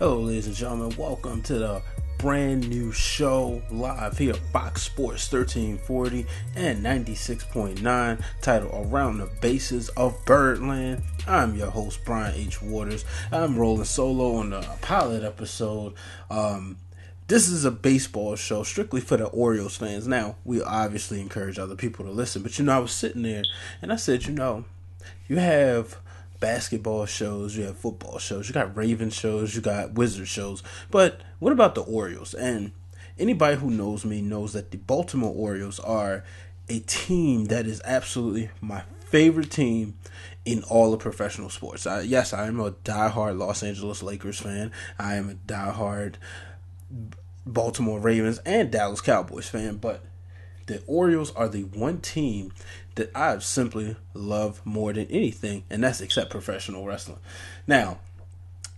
Hello, ladies and gentlemen. Welcome to the brand new show live here at Fox Sports 1340 and 96.9 titled Around the Bases of Birdland. I'm your host, Brian H. Waters. I'm rolling solo on the pilot episode. Um, this is a baseball show strictly for the Orioles fans. Now, we obviously encourage other people to listen, but you know, I was sitting there and I said, you know, you have basketball shows, you have football shows, you got Raven shows, you got Wizard shows. But what about the Orioles? And anybody who knows me knows that the Baltimore Orioles are a team that is absolutely my favorite team in all of professional sports. I, yes, I am a diehard Los Angeles Lakers fan. I am a diehard Baltimore Ravens and Dallas Cowboys fan, but the Orioles are the one team that I simply love more than anything, and that's except professional wrestling. Now,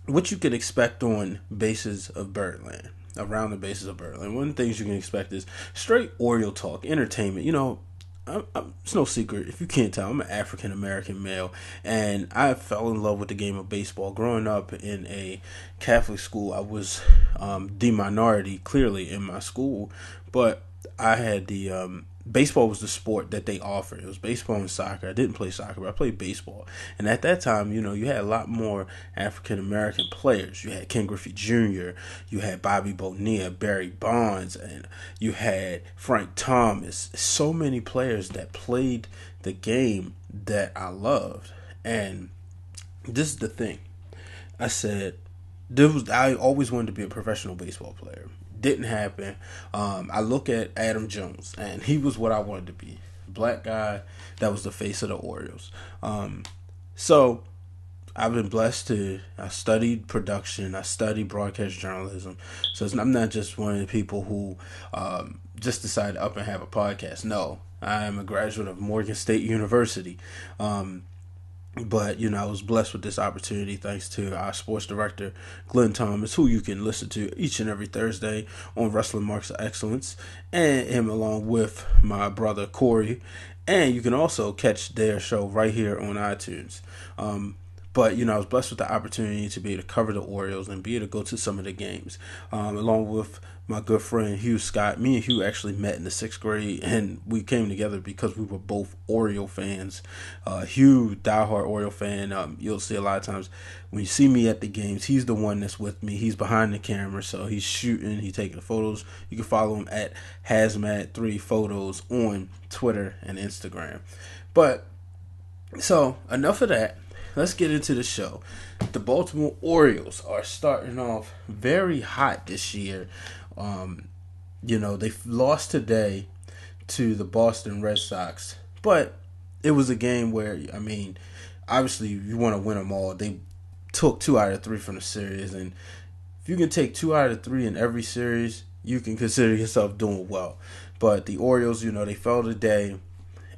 what you can expect on bases of Birdland, around the bases of Birdland, one of the things you can expect is straight Oriole talk, entertainment. You know, I'm, I'm, it's no secret if you can't tell. I'm an African American male, and I fell in love with the game of baseball. Growing up in a Catholic school, I was um, the minority clearly in my school, but I had the um, baseball was the sport that they offered. It was baseball and soccer. I didn't play soccer, but I played baseball. And at that time, you know, you had a lot more African American players. You had Ken Griffey Jr., you had Bobby Bonilla, Barry Bonds, and you had Frank Thomas. So many players that played the game that I loved. And this is the thing. I said, this was I always wanted to be a professional baseball player didn't happen. Um, I look at Adam Jones, and he was what I wanted to be. Black guy that was the face of the Orioles. Um, so I've been blessed to. I studied production. I studied broadcast journalism. So I'm not just one of the people who um, just decided up and have a podcast. No, I am a graduate of Morgan State University. Um, but you know i was blessed with this opportunity thanks to our sports director glen thomas who you can listen to each and every thursday on wrestling marks of excellence and him along with my brother corey. And you can also catch their show right here on itunes. Um, but you know, I was blessed with the opportunity to be able to cover the Orioles and be able to go to some of the games, um, along with my good friend Hugh Scott. Me and Hugh actually met in the sixth grade, and we came together because we were both Oriole fans. Uh, Hugh, diehard Oriole fan. Um, you'll see a lot of times when you see me at the games, he's the one that's with me. He's behind the camera, so he's shooting, he's taking photos. You can follow him at Hazmat3 Photos on Twitter and Instagram. But so enough of that let's get into the show. The Baltimore Orioles are starting off very hot this year. Um, you know, they lost today to the Boston Red Sox, but it was a game where, I mean, obviously you want to win them all. They took two out of three from the series, and if you can take two out of three in every series, you can consider yourself doing well. But the Orioles, you know, they fell today,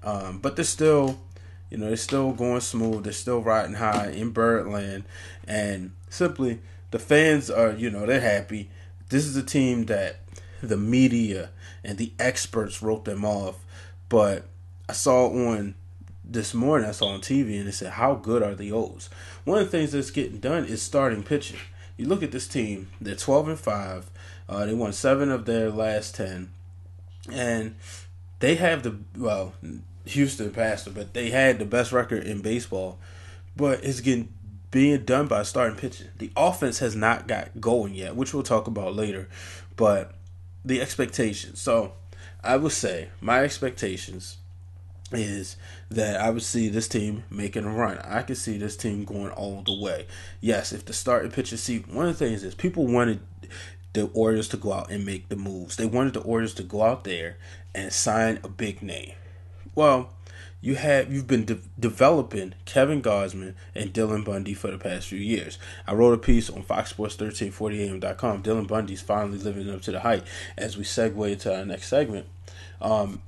um, but they're still you know, they're still going smooth. They're still riding high in Birdland, and simply the fans are, you know, they're happy. This is a team that the media and the experts wrote them off, but I saw on this morning. I saw on TV and they said, "How good are the O's?" One of the things that's getting done is starting pitching. You look at this team; they're twelve and five. Uh, they won seven of their last ten, and they have the well. Houston passed them, but they had the best record in baseball. But it's getting being done by starting pitching. The offense has not got going yet, which we'll talk about later. But the expectations. So I would say my expectations is that I would see this team making a run. I could see this team going all the way. Yes, if the starting pitcher see one of the things is people wanted the Orioles to go out and make the moves. They wanted the Orioles to go out there and sign a big name. Well, you have you've been de- developing Kevin Gausman and Dylan Bundy for the past few years. I wrote a piece on Fox Sports 1340am.com. Dylan Bundy's finally living up to the hype. As we segue into our next segment, um,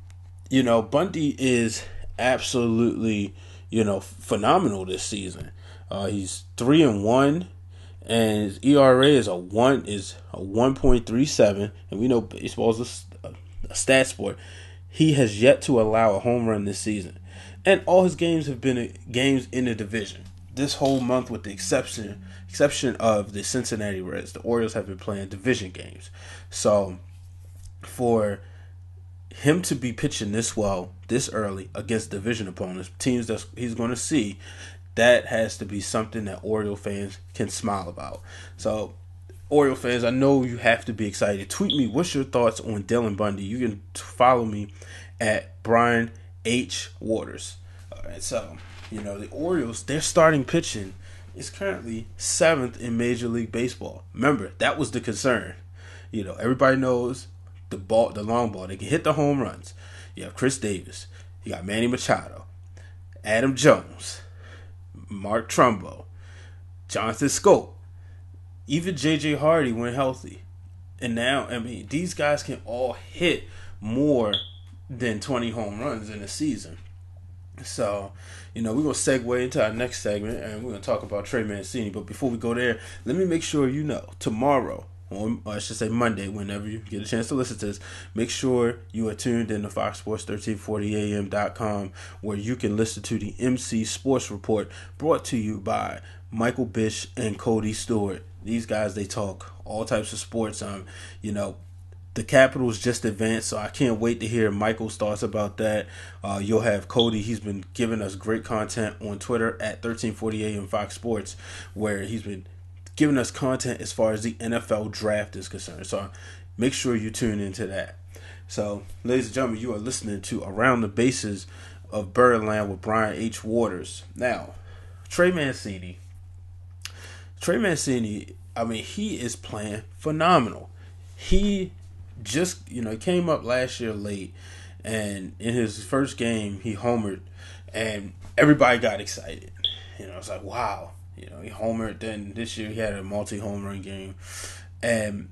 you know Bundy is absolutely you know phenomenal this season. Uh, he's three and one, and his ERA is a one is a one point three seven, and we know baseball is a, a stat sport. He has yet to allow a home run this season, and all his games have been games in the division. this whole month, with the exception exception of the Cincinnati Reds, the Orioles have been playing division games. So for him to be pitching this well this early against division opponents, teams that he's going to see, that has to be something that Oriole fans can smile about. So, Oriole fans, I know you have to be excited. Tweet me what's your thoughts on Dylan Bundy. You can follow me at Brian H Waters. All right, so you know the Orioles, their starting pitching is currently seventh in Major League Baseball. Remember that was the concern. You know everybody knows the ball, the long ball. They can hit the home runs. You have Chris Davis. You got Manny Machado, Adam Jones, Mark Trumbo, Jonathan Schoop, even JJ Hardy went healthy. And now, I mean, these guys can all hit more than 20 home runs in a season. So, you know, we're going to segue into our next segment and we're going to talk about Trey Mancini. But before we go there, let me make sure you know tomorrow, or I should say Monday, whenever you get a chance to listen to this, make sure you are tuned in to Fox Sports 1340am.com where you can listen to the MC Sports Report brought to you by Michael Bish and Cody Stewart. These guys, they talk all types of sports. Um, you know, the Capitals just advanced, so I can't wait to hear Michael's thoughts about that. Uh, you'll have Cody. He's been giving us great content on Twitter at 1348 Fox Sports, where he's been giving us content as far as the NFL draft is concerned. So make sure you tune into that. So, ladies and gentlemen, you are listening to Around the Bases of Birdland with Brian H. Waters. Now, Trey Mancini. Trey Mancini, I mean, he is playing phenomenal. He just you know came up last year late, and in his first game he homered, and everybody got excited. You know, it's like wow, you know he homered. Then this year he had a multi home run game, and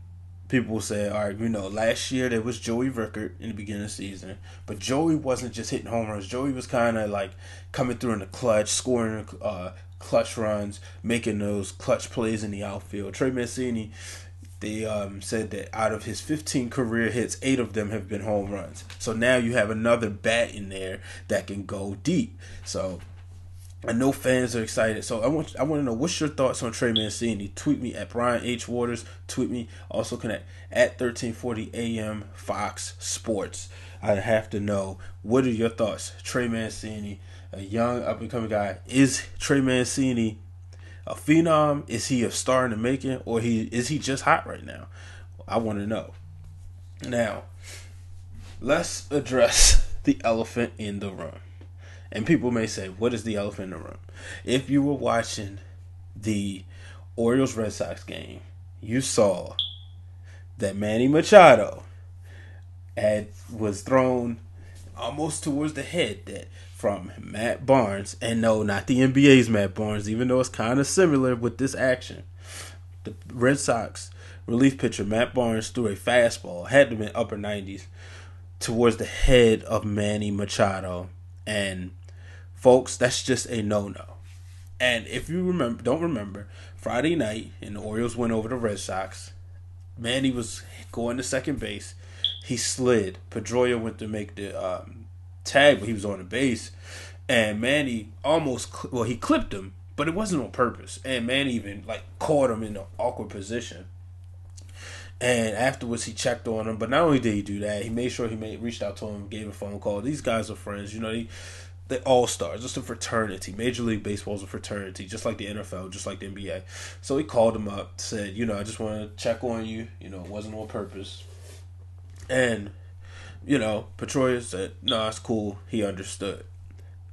people say, all right, you know, last year there was Joey Rickard in the beginning of the season, but Joey wasn't just hitting home runs. Joey was kind of like coming through in the clutch, scoring uh, clutch runs, making those clutch plays in the outfield. Trey Mancini they um, said that out of his 15 career hits, eight of them have been home runs. So now you have another bat in there that can go deep. So I know fans are excited. So I want I want to know what's your thoughts on Trey Mancini. Tweet me at Brian H Waters. Tweet me also connect at 1340 AM Fox Sports. I have to know what are your thoughts, Trey Mancini, a young up and coming guy. Is Trey Mancini a phenom? Is he a star in the making, or he is he just hot right now? I want to know. Now, let's address the elephant in the room. And people may say, "What is the elephant in the room?" If you were watching the Orioles Red Sox game, you saw that Manny Machado had was thrown almost towards the head that from Matt Barnes, and no, not the NBA's Matt Barnes, even though it's kind of similar with this action. The Red Sox relief pitcher Matt Barnes threw a fastball, had to be upper 90s, towards the head of Manny Machado. And folks, that's just a no no. And if you remember, don't remember, Friday night, and the Orioles went over the Red Sox. Manny was going to second base. He slid. Pedroia went to make the um, tag when he was on the base, and Manny almost well he clipped him, but it wasn't on purpose. And Manny even like caught him in an awkward position. And afterwards, he checked on him. But not only did he do that, he made sure he made reached out to him, gave a phone call. These guys are friends, you know. They they all stars, just a fraternity. Major League Baseball is a fraternity, just like the NFL, just like the NBA. So he called him up, said, you know, I just want to check on you. You know, it wasn't on purpose. And you know, Pedroia said, "No, nah, it's cool." He understood.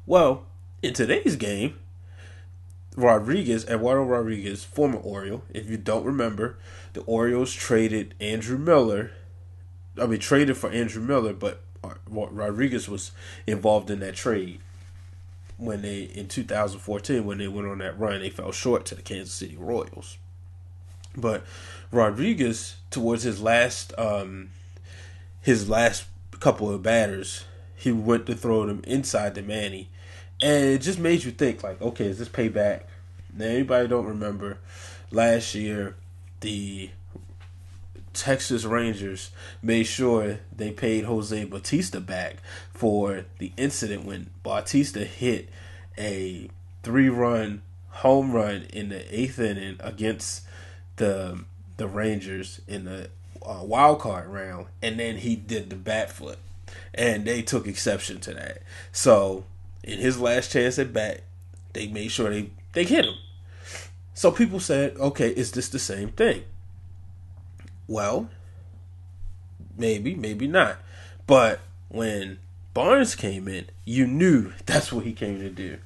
Well, in today's game, Rodriguez, Eduardo Rodriguez, former Oriole, if you don't remember, the Orioles traded Andrew Miller. I mean, traded for Andrew Miller, but Rodriguez was involved in that trade when they in 2014 when they went on that run. They fell short to the Kansas City Royals. But Rodriguez, towards his last um, his last couple of batters, he went to throw them inside the Manny, and it just made you think like, okay, is this payback? Now anybody don't remember last year the Texas Rangers made sure they paid Jose Bautista back for the incident when Bautista hit a three run home run in the eighth inning against the the Rangers in the uh, wild card round, and then he did the bat flip, and they took exception to that. So in his last chance at bat, they made sure they they hit him. So people said, okay, is this the same thing? Well, maybe, maybe not. But when Barnes came in, you knew that's what he came to do.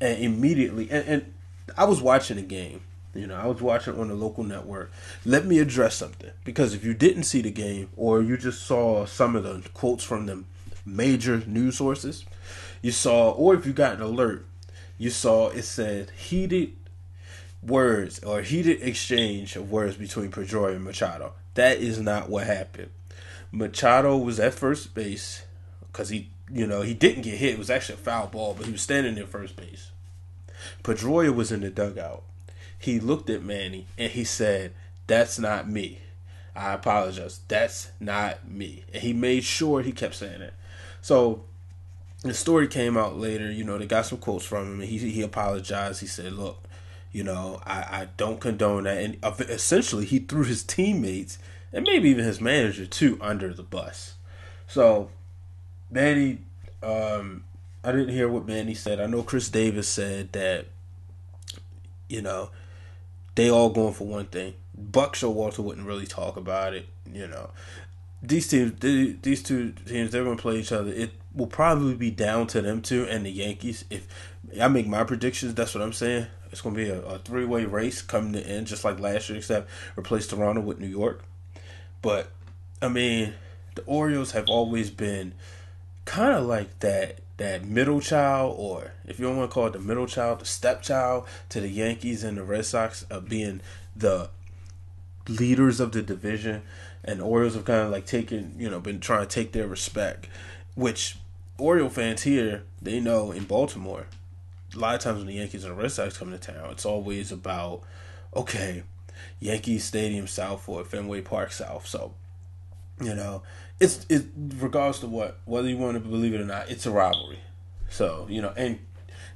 And immediately, and, and I was watching the game. You know, I was watching on the local network. Let me address something because if you didn't see the game or you just saw some of the quotes from the major news sources, you saw, or if you got an alert, you saw it said heated words or heated exchange of words between Pedroia and Machado. That is not what happened. Machado was at first base because he, you know, he didn't get hit. It was actually a foul ball, but he was standing in first base. Pedroia was in the dugout. He looked at Manny and he said, "That's not me. I apologize. That's not me." And he made sure he kept saying it. So the story came out later. You know, they got some quotes from him, and he he apologized. He said, "Look, you know, I I don't condone that." And essentially, he threw his teammates and maybe even his manager too under the bus. So Manny, um, I didn't hear what Manny said. I know Chris Davis said that, you know, they all going for one thing. Buck Showalter wouldn't really talk about it. You know, these teams, these two teams, they're going to play each other. It will probably be down to them two and the Yankees. If I make my predictions, that's what I'm saying. It's going to be a, a three way race coming to end, just like last year, except replace Toronto with New York. But I mean, the Orioles have always been kind of like that that middle child, or if you don't want to call it the middle child, the stepchild to the Yankees and the Red Sox of being the leaders of the division, and the Orioles have kind of like taken, you know, been trying to take their respect, which Oriole fans here they know in Baltimore. A lot of times when the Yankees and the Red Sox come to town, it's always about okay, Yankee Stadium South or Fenway Park South. So, you know, it's it regards to what whether you want to believe it or not, it's a rivalry. So you know, and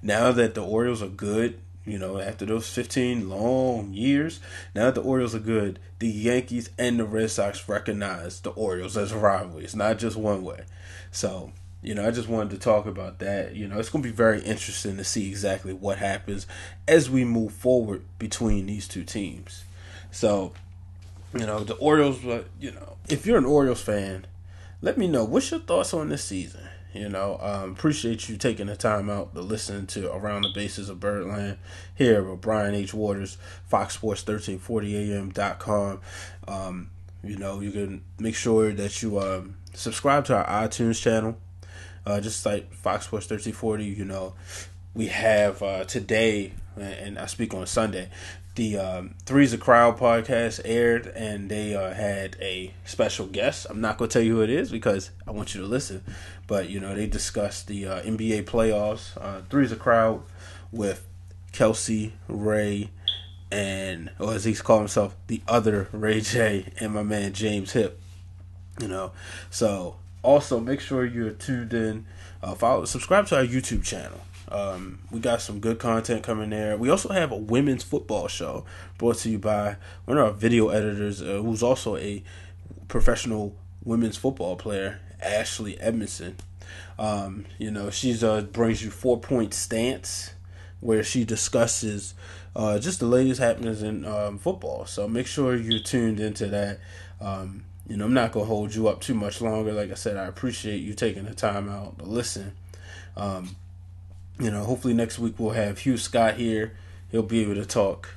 now that the Orioles are good, you know, after those 15 long years, now that the Orioles are good, the Yankees and the Red Sox recognize the Orioles as a rivalry. It's not just one way. So, you know, I just wanted to talk about that. You know, it's going to be very interesting to see exactly what happens as we move forward between these two teams. So, you know, the Orioles, but you know, if you're an Orioles fan, let me know what's your thoughts on this season. You know, um, appreciate you taking the time out to listen to Around the Bases of Birdland here with Brian H. Waters, Fox Sports 1340am.com. Um, you know, you can make sure that you um, subscribe to our iTunes channel. Uh, just like Fox Sports 1340, you know, we have uh, today, and I speak on Sunday, the um, Three's a Crowd podcast aired, and they uh, had a special guest. I'm not going to tell you who it is because I want you to listen. But, you know, they discussed the uh, NBA playoffs. Uh, Three's a Crowd with Kelsey, Ray, and, or as he's called himself, the other Ray J, and my man James Hip. You know, so also make sure you're tuned in. Uh, follow, subscribe to our YouTube channel. Um, we got some good content coming there. We also have a women's football show brought to you by one of our video editors, uh, who's also a professional women's football player, Ashley Edmondson. Um, you know, she's uh, brings you four point stance, where she discusses uh, just the latest happenings in um, football. So make sure you're tuned into that. Um, you know, I'm not gonna hold you up too much longer. Like I said, I appreciate you taking the time out to listen. Um, you know, hopefully next week we'll have Hugh Scott here. He'll be able to talk,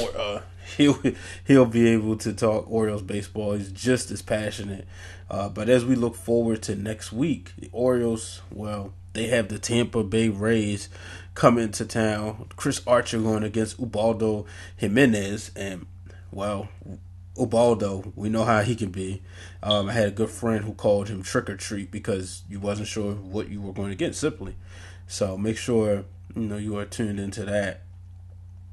or uh, he'll he'll be able to talk Orioles baseball. He's just as passionate. Uh, but as we look forward to next week, the Orioles, well, they have the Tampa Bay Rays coming to town. Chris Archer going against Ubaldo Jimenez, and well, Ubaldo, we know how he can be. Um, I had a good friend who called him trick or treat because you wasn't sure what you were going to get. Simply, so make sure you know you are tuned into that.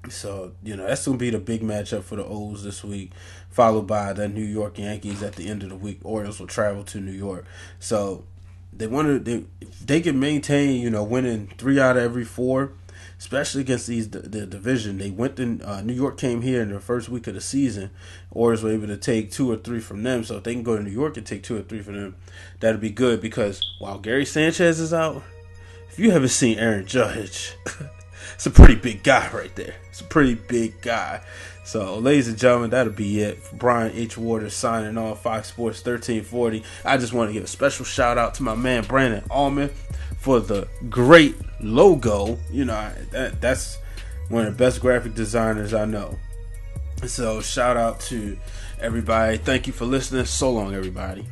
So you know that's gonna be the big matchup for the O's this week, followed by the New York Yankees at the end of the week. Orioles will travel to New York, so they want to they they can maintain you know winning three out of every four. Especially against these the, division. They went to uh, New York, came here in the first week of the season. Orioles were able to take two or three from them, so if they can go to New York and take two or three from them, that'd be good. Because while Gary Sanchez is out, if you haven't seen Aaron Judge, it's a pretty big guy right there. It's a pretty big guy. So, ladies and gentlemen, that'll be it. Brian H. Waters signing off Fox Sports 1340. I just want to give a special shout out to my man Brandon Allman for the great logo. You know, that that's one of the best graphic designers I know. So, shout out to everybody. Thank you for listening. So long, everybody.